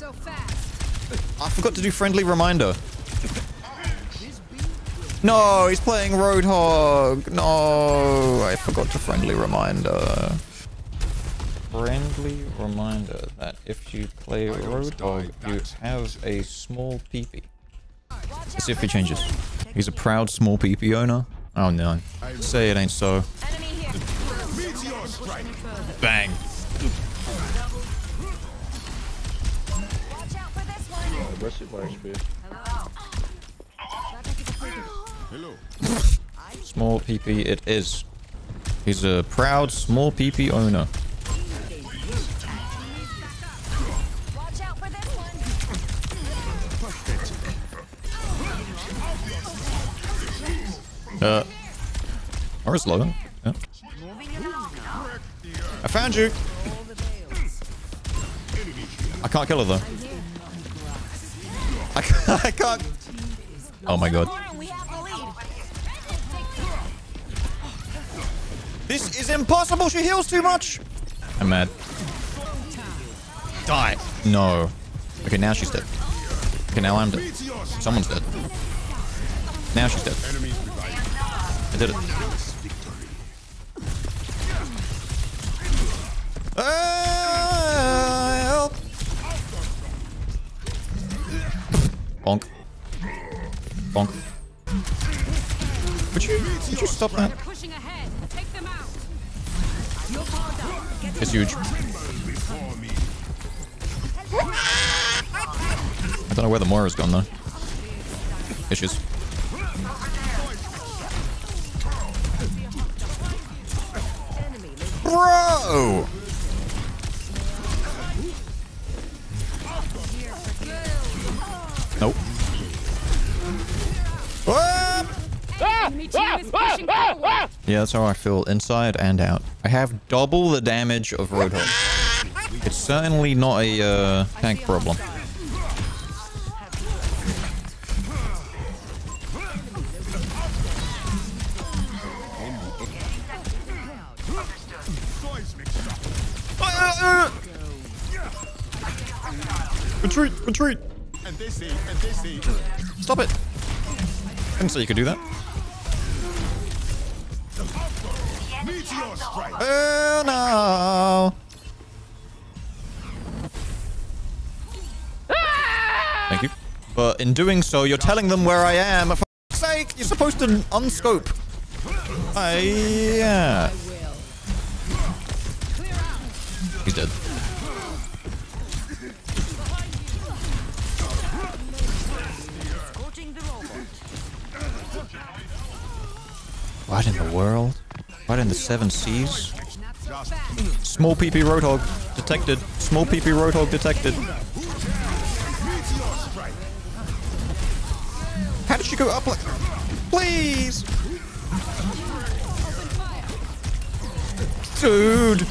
so fast. I forgot to do friendly reminder. No, he's playing Roadhog. No, I forgot to friendly reminder. Friendly reminder that if you play Roadhog, you have a small peepee. Let's see if he changes. He's a proud small peepee owner. Oh no. Say it ain't so. Bang. Aggressive by HP. Small PP it is. He's a proud small PP owner. Watch out for this one. Uh, or is Logan? Yeah. I found you. I can't kill her though. I can't. I can't. Oh my god. We have the lead. This is impossible. She heals too much. I'm mad. Die. No. Okay, now she's dead. Okay, now I'm dead. Someone's dead. Now she's dead. I did it. Bonk. Bonk. Would you, would you stop that? It's huge. I don't know where the Moira's gone though. Issues. Bro! Yeah, that's how I feel inside and out. I have double the damage of Roadhog. It's certainly not a uh, tank problem. Retreat! Retreat! Stop it! I didn't say you could do that. Oh no! Thank you. But in doing so, you're telling them where I am. For fuck's sake, you're supposed to unscope. I yeah. He's dead. What in the world? What in the seven seas? Not so fast. Small PP Roadhog detected. Small PP Roadhog detected. How did she go up like... Please! Dude!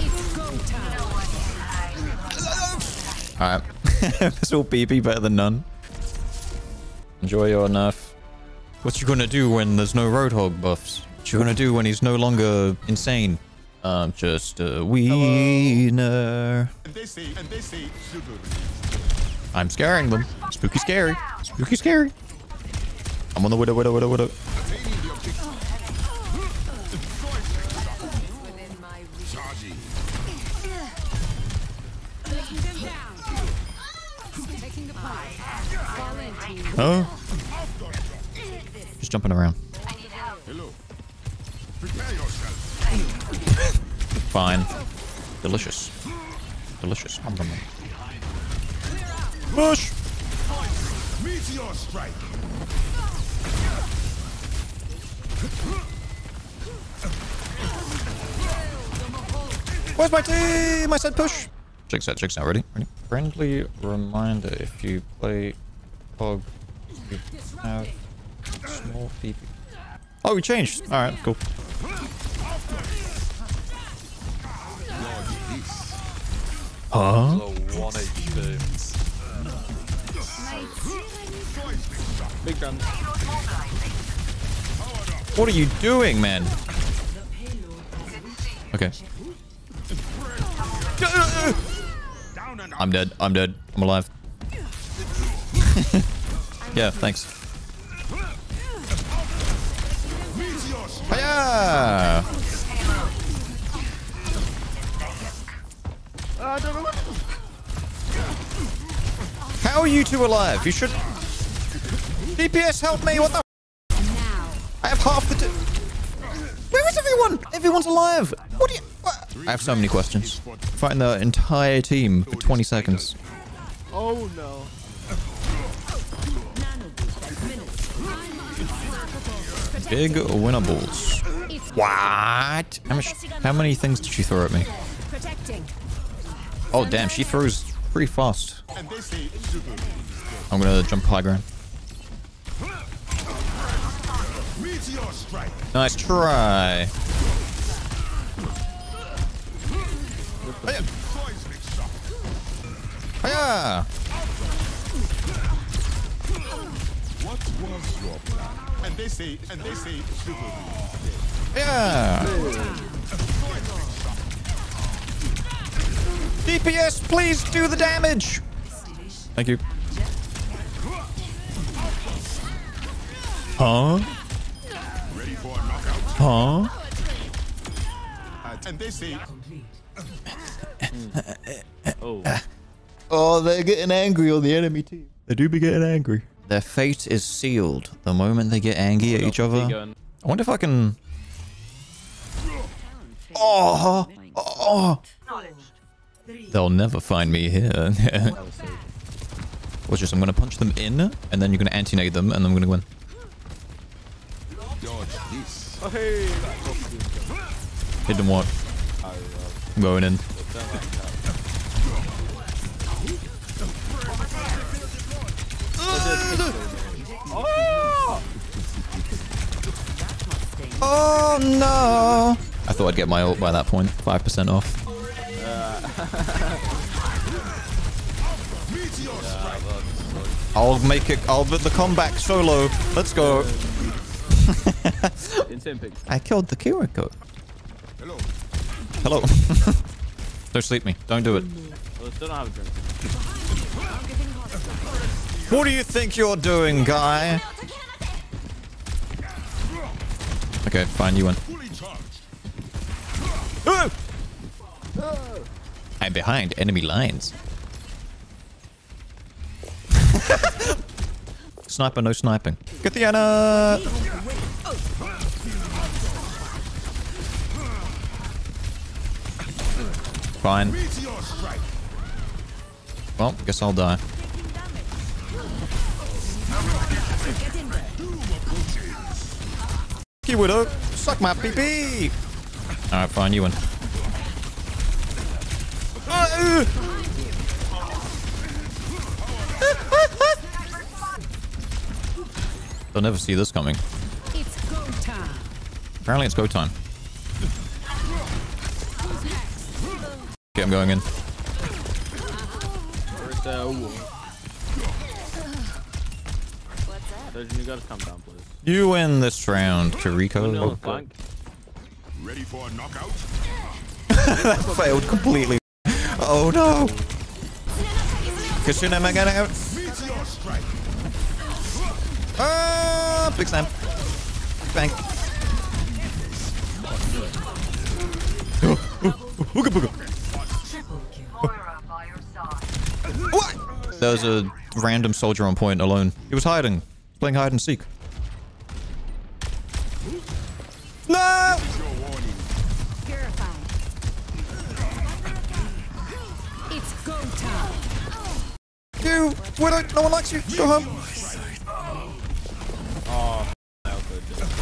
It's go. Alright. this will PP better than none. Enjoy your nerf. What you gonna do when there's no Roadhog buffs? What you gonna do when he's no longer insane? I'm just a wiener. I'm scaring them. Spooky scary. Spooky scary. I'm on the widow, widow, widow, widow. Within Just jumping around. Fine. Delicious. Delicious. Nom, nom, nom. Push! Meteor strike. Where's my team? I said push. Checks out, checks out. Ready? Ready? Friendly reminder if you play Pog, you have small PP. Oh, we changed. Alright, cool. Huh? So 1 HP. Big gun. What are you doing, man? Okay. I'm dead. I'm dead. I'm alive. yeah, thanks. Hiya! How are you two alive? You should... DPS, help me! What the... Now. I have half the... T Where is everyone? Everyone's alive! What do you... What? I have so many questions. Fighting the entire team for 20 seconds. Oh no. Big winnables. What? How much? How many things did she throw at me? Oh damn, she throws pretty fast. I'm gonna jump high ground. Nice try. Shock. Hiya! What was your plan? And they say, and they say super. Yeah. DPS, please do the damage. Thank you. Huh? Ready for a knockout? Huh? And they say Oh. Oh, they're getting angry on the enemy team. They do be getting angry. Their fate is sealed the moment they get angry at each other. I wonder if I can. Oh, oh. They'll never find me here. Watch this. I'm gonna punch them in, and then you're gonna anti-nade them, and then I'm gonna win. dodge this. Oh. Hit them what? I'm going in. Oh no! I thought I'd get my ult by that point. Five percent off. Meteor. I'll make it. I'll put the comeback solo. Let's go. I killed the Kiriko. Hello. Hello. Don't sleep me. Don't do it. Well, still don't have a drink. What do you think you're doing, guy? Okay, fine. You win. I'm behind enemy lines. Sniper, no sniping. Kathiana! Fine. Meteor strike. Well, guess I'll die. You widow, suck my pee pee. All right, fine, you win. Uh, They'll never see this coming. It's go time. Apparently, it's go time. Okay, I'm going in. First, uh, ooh. Surgeon, you gotta come down, please. You win this round, One nil Kiriko. flank. Ready for a knockout? that Failed completely. Oh no! Kasuna, am I gonna out? Meteor strike. Ah, big slam. Bang. Ooga booga. What? There was a random soldier on point alone. He was hiding. Playing hide and seek. No! Your warning. Purified. It's go time. You! Widow, no one likes you. Go home. Now, good. We just...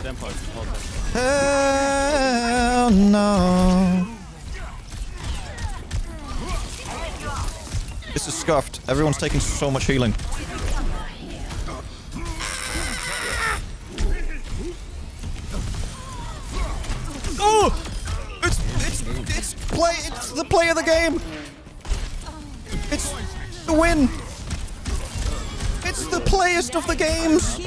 Stand push. Hold on. Hell no. This is scuffed. Everyone's taking so much healing. The play of the game. It's the win. It's the playest of the games.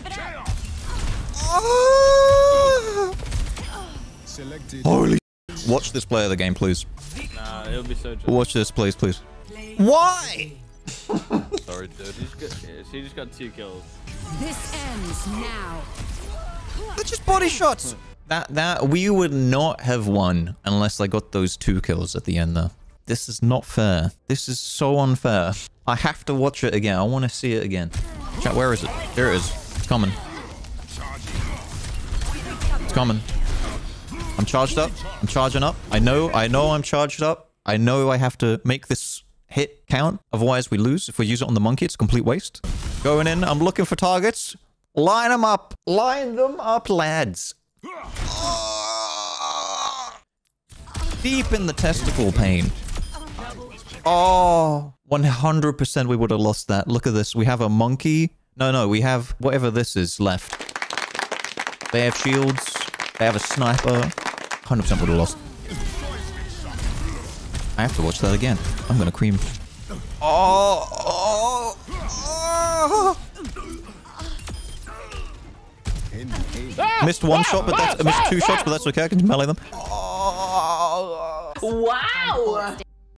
Selected. Holy Watch this play of the game, please. Nah, it'll be so just. Watch this, please, please. Why? Sorry, dude. She just, got, she just got two kills. This ends now. They're just body shots. That that we would not have won unless I got those two kills at the end there. This is not fair. This is so unfair. I have to watch it again. I want to see it again. Chat, where is it? There it is. It's coming. It's coming. I'm charged up. I'm charging up. I know. I know I'm charged up. I know I have to make this hit count. Otherwise, we lose. If we use it on the monkey, it's a complete waste. Going in. I'm looking for targets. Line them up. Line them up, lads. Deep in the testicle pain. Oh, 100% we would have lost that. Look at this. We have a monkey. No, no, we have whatever this is left. They have shields. They have a sniper. 100% would have lost. I have to watch that again. I'm going to cream. Oh, oh, oh. Missed one shot, but that's missed two shots, but that's okay. I can melee them. Oh. Wow!